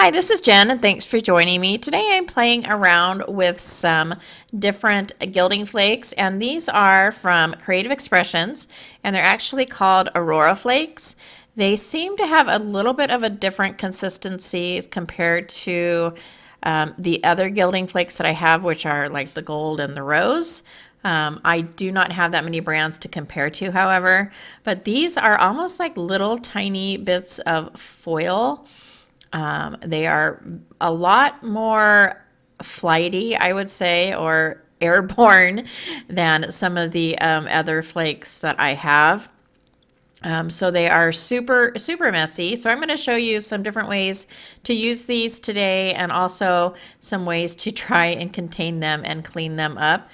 Hi, this is Jen and thanks for joining me. Today I'm playing around with some different gilding flakes and these are from Creative Expressions and they're actually called Aurora Flakes. They seem to have a little bit of a different consistency compared to um, the other gilding flakes that I have which are like the gold and the rose. Um, I do not have that many brands to compare to however, but these are almost like little tiny bits of foil um, they are a lot more flighty, I would say, or airborne than some of the um, other flakes that I have. Um, so they are super, super messy. So I'm going to show you some different ways to use these today and also some ways to try and contain them and clean them up.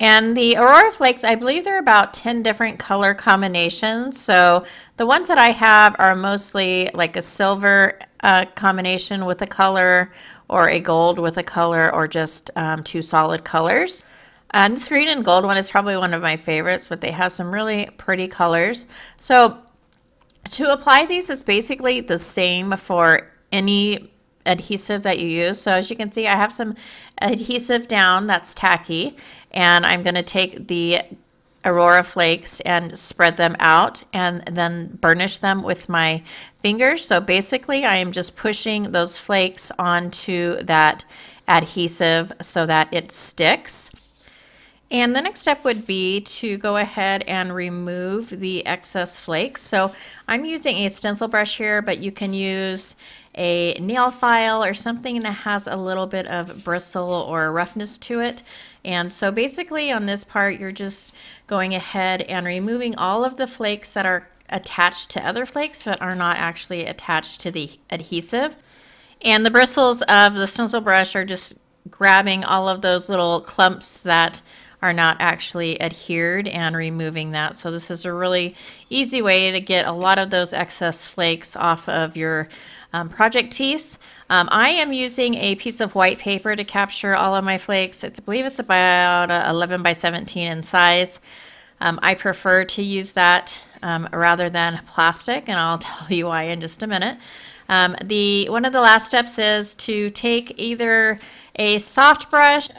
And the Aurora Flakes, I believe there are about 10 different color combinations. So the ones that I have are mostly like a silver uh, combination with a color or a gold with a color or just um, two solid colors. And this green and gold one is probably one of my favorites, but they have some really pretty colors. So to apply these it's basically the same for any adhesive that you use. So as you can see, I have some adhesive down that's tacky and I'm going to take the Aurora flakes and spread them out and then burnish them with my fingers. So basically I am just pushing those flakes onto that adhesive so that it sticks. And the next step would be to go ahead and remove the excess flakes. So I'm using a stencil brush here, but you can use a nail file or something that has a little bit of bristle or roughness to it. And so basically on this part, you're just going ahead and removing all of the flakes that are attached to other flakes that are not actually attached to the adhesive. And the bristles of the stencil brush are just grabbing all of those little clumps that are not actually adhered and removing that. So this is a really easy way to get a lot of those excess flakes off of your um, project piece. Um, I am using a piece of white paper to capture all of my flakes. It's, I believe it's about 11 by 17 in size. Um, I prefer to use that um, rather than plastic, and I'll tell you why in just a minute. Um, the One of the last steps is to take either a soft brush,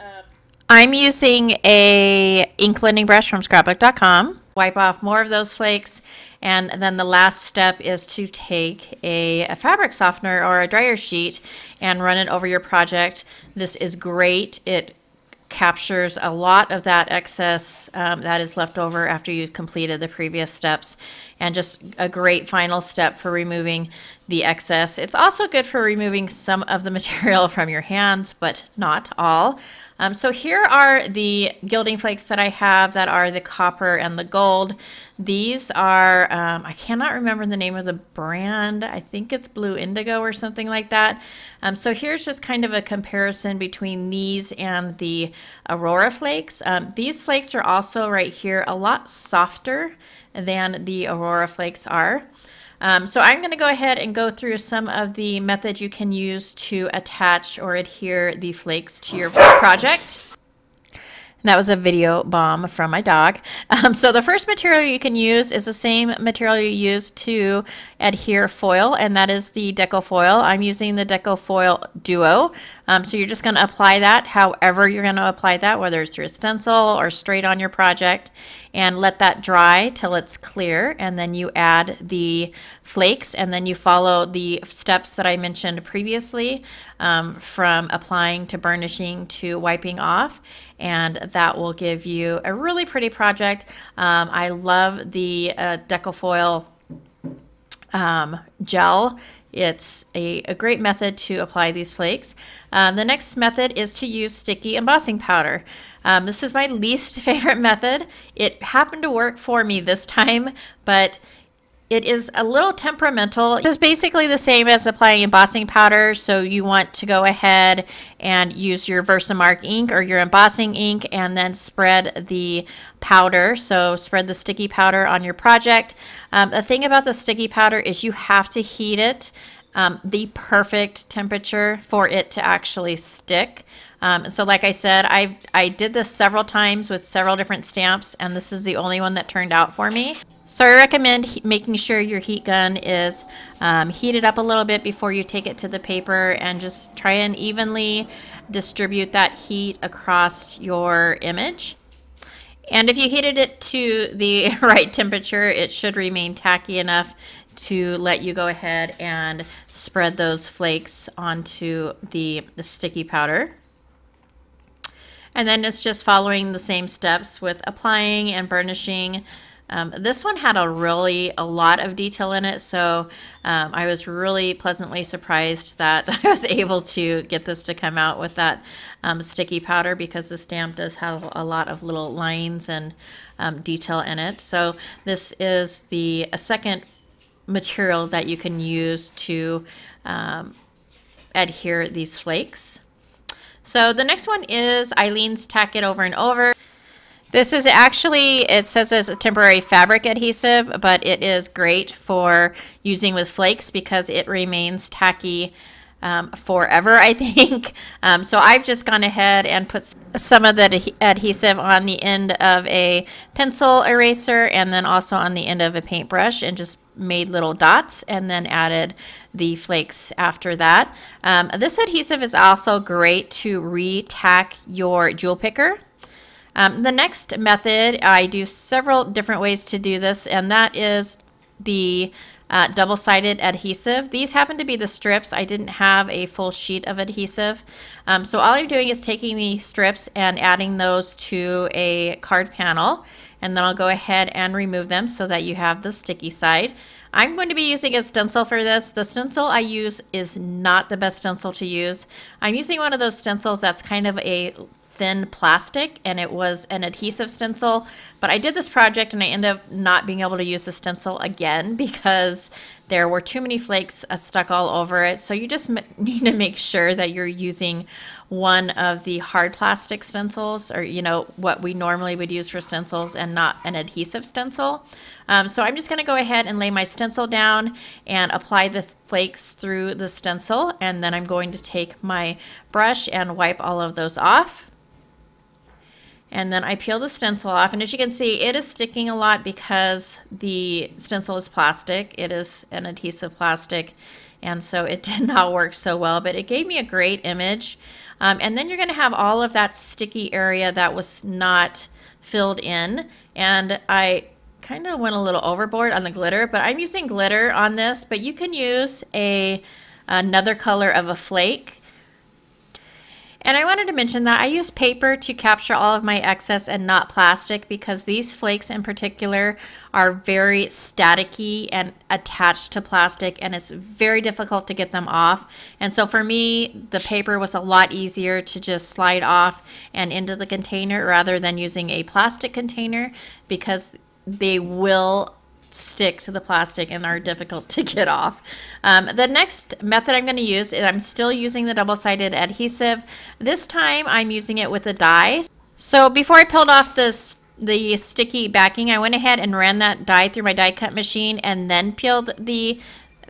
I'm using a ink blending brush from scrapbook.com. Wipe off more of those flakes and then the last step is to take a, a, fabric softener or a dryer sheet and run it over your project. This is great. It captures a lot of that excess um, that is left over after you've completed the previous steps and just a great final step for removing the excess. It's also good for removing some of the material from your hands, but not all. Um, so here are the gilding flakes that I have that are the copper and the gold. These are, um, I cannot remember the name of the brand. I think it's Blue Indigo or something like that. Um, so here's just kind of a comparison between these and the Aurora flakes. Um, these flakes are also right here a lot softer than the Aurora flakes are. Um, so I'm going to go ahead and go through some of the methods you can use to attach or adhere the flakes to your project. That was a video bomb from my dog. Um, so the first material you can use is the same material you use to adhere foil, and that is the Deco Foil. I'm using the Deco Foil Duo. Um, so you're just going to apply that however you're going to apply that, whether it's through a stencil or straight on your project, and let that dry till it's clear. And then you add the flakes, and then you follow the steps that I mentioned previously um, from applying to burnishing to wiping off. And that will give you a really pretty project. Um, I love the uh, Decofoil um, gel. It's a, a, great method to apply these flakes. Um, the next method is to use sticky embossing powder. Um, this is my least favorite method. It happened to work for me this time, but it is a little temperamental. It's basically the same as applying embossing powder. So you want to go ahead and use your Versamark ink or your embossing ink and then spread the powder. So spread the sticky powder on your project. Um, the thing about the sticky powder is you have to heat it um, the perfect temperature for it to actually stick. Um, so like I said, I I did this several times with several different stamps and this is the only one that turned out for me. So I recommend making sure your heat gun is um, heated up a little bit before you take it to the paper and just try and evenly distribute that heat across your image. And if you heated it to the right temperature, it should remain tacky enough to let you go ahead and spread those flakes onto the, the sticky powder. And then it's just following the same steps with applying and burnishing um, this one had a really a lot of detail in it, so um, I was really pleasantly surprised that I was able to get this to come out with that um, sticky powder because the stamp does have a lot of little lines and um, detail in it. So this is the a second material that you can use to um, adhere these flakes. So the next one is Aleene's Tack It Over and Over. This is actually, it says it's a temporary fabric adhesive, but it is great for using with flakes because it remains tacky um, forever, I think. Um, so I've just gone ahead and put some of the adhesive on the end of a pencil eraser and then also on the end of a paintbrush and just made little dots and then added the flakes after that. Um, this adhesive is also great to re-tack your jewel picker. Um, the next method, I do several different ways to do this, and that is the uh, double-sided adhesive. These happen to be the strips. I didn't have a full sheet of adhesive. Um, so all I'm doing is taking the strips and adding those to a card panel, and then I'll go ahead and remove them so that you have the sticky side. I'm going to be using a stencil for this. The stencil I use is not the best stencil to use. I'm using one of those stencils that's kind of a thin plastic and it was an adhesive stencil. But I did this project and I ended up not being able to use the stencil again because there were too many flakes uh, stuck all over it. So you just need to make sure that you're using one of the hard plastic stencils or, you know, what we normally would use for stencils and not an adhesive stencil. Um, so I'm just going to go ahead and lay my stencil down and apply the flakes through the stencil. And then I'm going to take my brush and wipe all of those off. And then I peel the stencil off. And as you can see, it is sticking a lot because the stencil is plastic. It is an adhesive plastic. And so it did not work so well, but it gave me a great image. Um, and then you're going to have all of that sticky area that was not filled in. And I kind of went a little overboard on the glitter, but I'm using glitter on this, but you can use a another color of a flake and I wanted to mention that I use paper to capture all of my excess and not plastic because these flakes in particular are very staticky and attached to plastic and it's very difficult to get them off. And so for me, the paper was a lot easier to just slide off and into the container rather than using a plastic container because they will stick to the plastic and are difficult to get off. Um, the next method I'm going to use is I'm still using the double-sided adhesive. This time I'm using it with a die. So before I peeled off this the sticky backing, I went ahead and ran that die through my die cut machine and then peeled the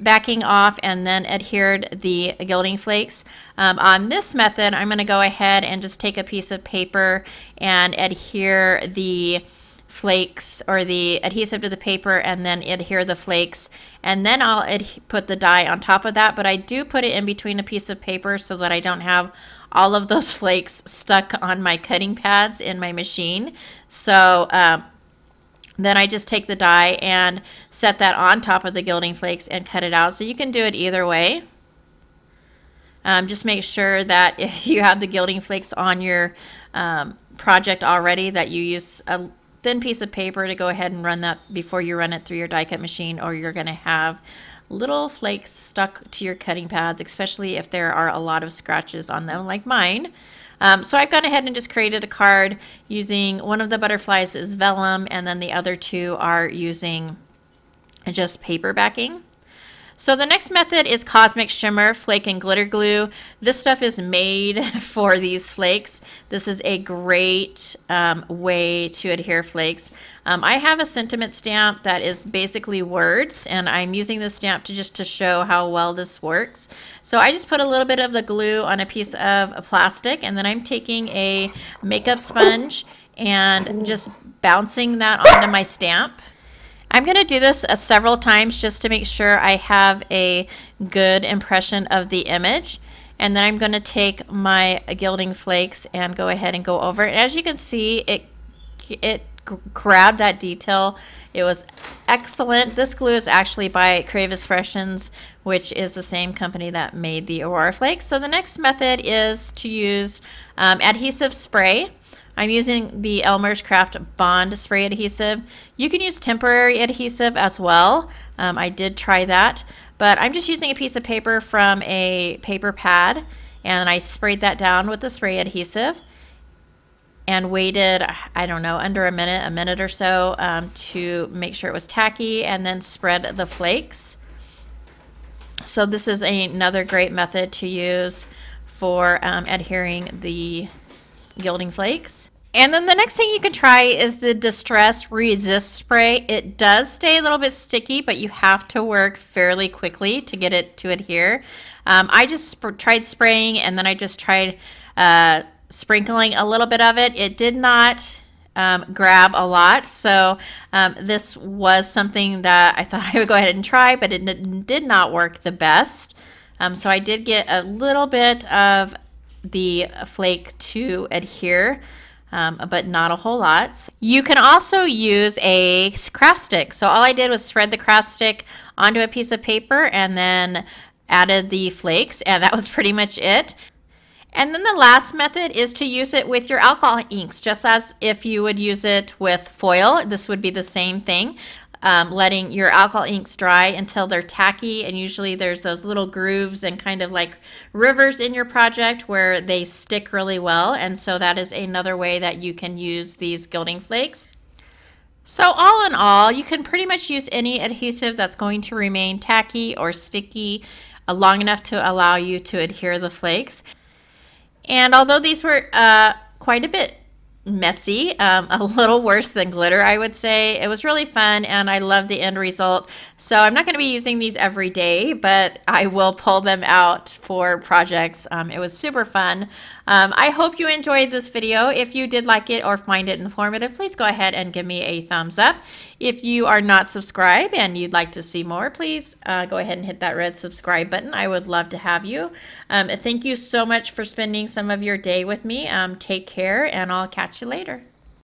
backing off and then adhered the gilding flakes. Um, on this method, I'm going to go ahead and just take a piece of paper and adhere the flakes or the adhesive to the paper and then adhere the flakes. And then I'll put the die on top of that but I do put it in between a piece of paper so that I don't have all of those flakes stuck on my cutting pads in my machine. So um, then I just take the die and set that on top of the gilding flakes and cut it out. So you can do it either way. Um, just make sure that if you have the gilding flakes on your um, project already that you use a thin piece of paper to go ahead and run that before you run it through your die cut machine or you're going to have little flakes stuck to your cutting pads, especially if there are a lot of scratches on them like mine. Um, so I've gone ahead and just created a card using one of the butterflies is vellum and then the other two are using just paper backing. So the next method is Cosmic Shimmer Flake and Glitter Glue. This stuff is made for these flakes. This is a great um, way to adhere flakes. Um, I have a sentiment stamp that is basically words and I'm using this stamp to just to show how well this works. So I just put a little bit of the glue on a piece of plastic and then I'm taking a makeup sponge and just bouncing that onto my stamp. I'm going to do this uh, several times just to make sure I have a good impression of the image. And then I'm going to take my gilding flakes and go ahead and go over it. As you can see, it, it grabbed that detail. It was excellent. This glue is actually by Creative Expressions, which is the same company that made the Aurora Flakes. So the next method is to use um, adhesive spray. I'm using the Elmer's Craft Bond Spray Adhesive. You can use temporary adhesive as well. Um, I did try that, but I'm just using a piece of paper from a paper pad and I sprayed that down with the spray adhesive and waited, I don't know, under a minute, a minute or so um, to make sure it was tacky and then spread the flakes. So this is another great method to use for um, adhering the gilding flakes. And then the next thing you can try is the Distress Resist Spray. It does stay a little bit sticky, but you have to work fairly quickly to get it to adhere. Um, I just sp tried spraying and then I just tried uh, sprinkling a little bit of it. It did not um, grab a lot, so um, this was something that I thought I would go ahead and try, but it did not work the best. Um, so I did get a little bit of the flake to adhere. Um, but not a whole lot. You can also use a craft stick. So all I did was spread the craft stick onto a piece of paper and then added the flakes and that was pretty much it. And then the last method is to use it with your alcohol inks, just as if you would use it with foil. This would be the same thing um, letting your alcohol inks dry until they're tacky. And usually there's those little grooves and kind of like rivers in your project where they stick really well. And so that is another way that you can use these gilding flakes. So all in all, you can pretty much use any adhesive that's going to remain tacky or sticky uh, long enough to allow you to adhere the flakes. And although these were uh, quite a bit messy, um, a little worse than glitter, I would say. It was really fun and I love the end result. So I'm not going to be using these every day, but I will pull them out for projects. Um, it was super fun. Um, I hope you enjoyed this video. If you did like it or find it informative, please go ahead and give me a thumbs up. If you are not subscribed and you'd like to see more, please uh, go ahead and hit that red subscribe button. I would love to have you. Um, thank you so much for spending some of your day with me. Um, take care, and I'll catch you later.